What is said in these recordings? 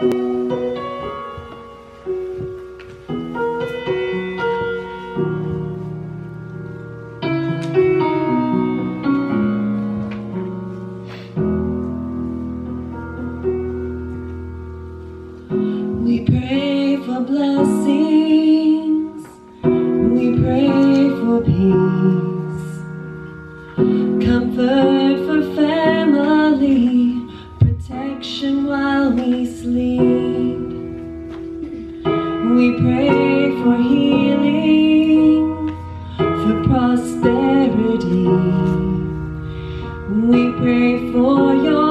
We sleep. We pray for healing. For prosperity. We pray for your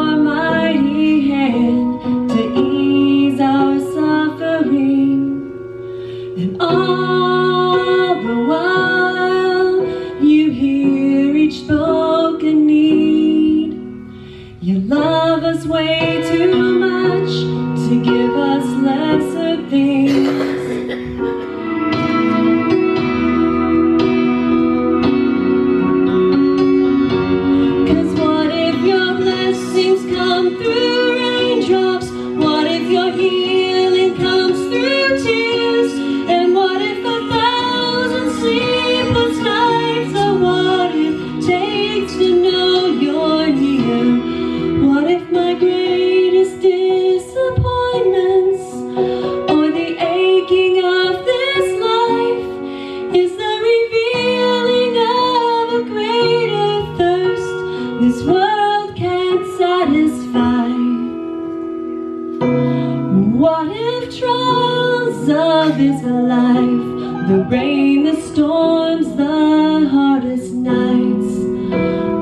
storms, the hardest nights,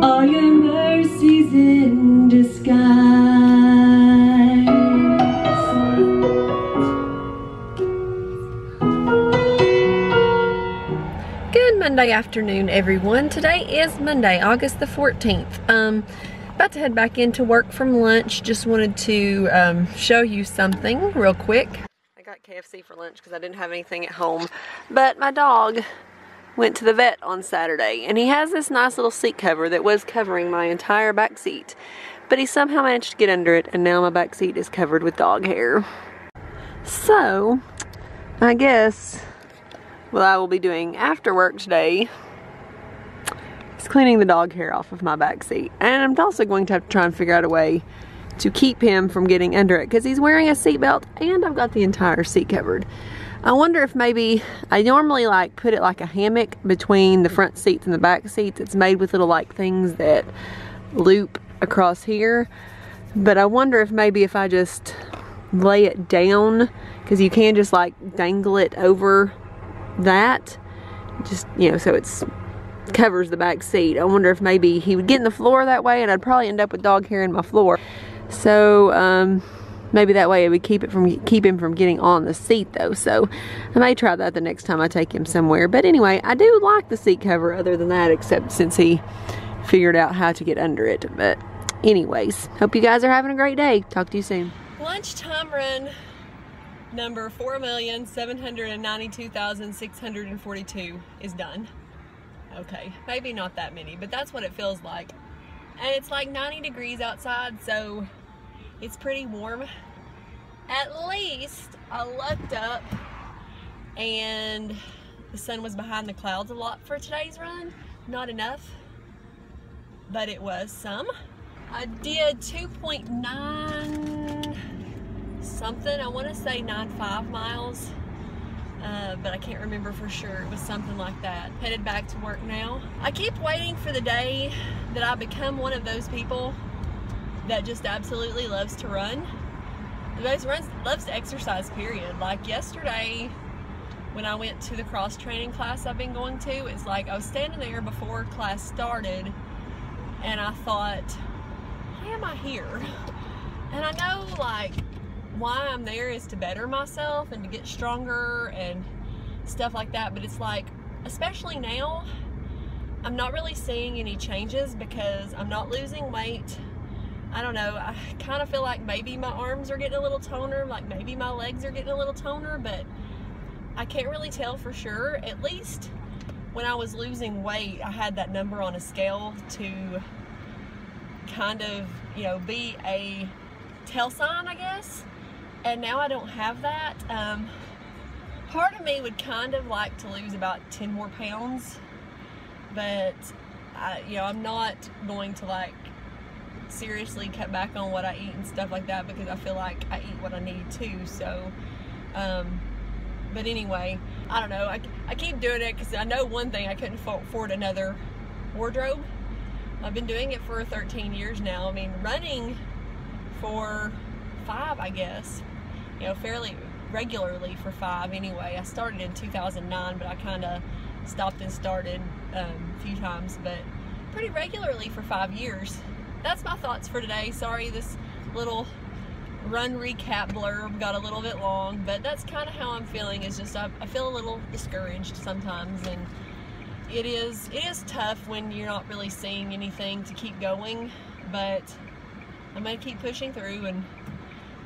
are your mercies in disguise? Good Monday afternoon, everyone. Today is Monday, August the 14th. Um, about to head back into work from lunch. Just wanted to um, show you something real quick. I got KFC for lunch because I didn't have anything at home. But my dog went to the vet on Saturday and he has this nice little seat cover that was covering my entire back seat. But he somehow managed to get under it and now my back seat is covered with dog hair. So, I guess what I will be doing after work today is cleaning the dog hair off of my back seat. And I'm also going to have to try and figure out a way to keep him from getting under it because he's wearing a seatbelt and I've got the entire seat covered. I wonder if maybe I normally like put it like a hammock between the front seats and the back seats. It's made with little like things that loop across here. But I wonder if maybe if I just lay it down because you can just like dangle it over that just you know so it's covers the back seat I wonder if maybe he would get in the floor that way and I'd probably end up with dog hair in my floor so um maybe that way it would keep it from keep him from getting on the seat though so I may try that the next time I take him somewhere but anyway I do like the seat cover other than that except since he figured out how to get under it but anyways hope you guys are having a great day talk to you soon lunchtime run number 4,792,642 is done. Okay, maybe not that many, but that's what it feels like. And it's like 90 degrees outside, so it's pretty warm. At least I looked up and the sun was behind the clouds a lot for today's run. Not enough, but it was some. I did 2.9 something. I want to say 9.5 miles, uh, but I can't remember for sure. It was something like that. Headed back to work now. I keep waiting for the day that I become one of those people that just absolutely loves to run. Those runs loves to exercise, period. Like yesterday, when I went to the cross training class I've been going to, it's like I was standing there before class started and I thought, why am I here? And I know like why I'm there is to better myself and to get stronger and stuff like that. But it's like, especially now, I'm not really seeing any changes because I'm not losing weight. I don't know, I kind of feel like maybe my arms are getting a little toner, like maybe my legs are getting a little toner, but I can't really tell for sure. At least when I was losing weight, I had that number on a scale to kind of, you know, be a tell sign, I guess. and now I don't have that. Um, part of me would kind of like to lose about 10 more pounds, but I, you know, I'm not going to like seriously cut back on what I eat and stuff like that because I feel like I eat what I need to. So, um, but anyway, I don't know. I, I keep doing it because I know one thing I couldn't afford another wardrobe. I've been doing it for 13 years now. I mean, running for five, I guess, you know, fairly regularly for five anyway. I started in 2009, but I kind of stopped and started um, a few times, but pretty regularly for five years. That's my thoughts for today. Sorry, this little run recap blurb got a little bit long, but that's kind of how I'm feeling. Is just I, I feel a little discouraged sometimes, and it is it is tough when you're not really seeing anything to keep going. But I'm gonna keep pushing through, and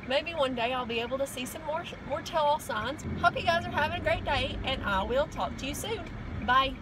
maybe one day I'll be able to see some more more tell-all signs. Hope you guys are having a great day, and I will talk to you soon. Bye.